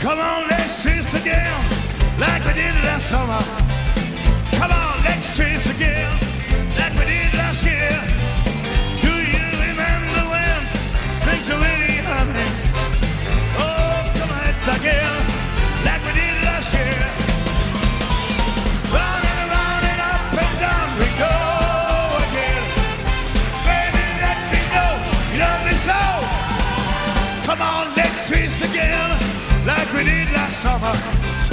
Come on, let's twist again, like we did last summer. Come on, let's twist again, like we did last year. Do you remember when things were really happening? Oh, come on, again, like we did last year. Round and and up and down we go again. Baby, let me know you love me so. Come on, let's twist again, summer.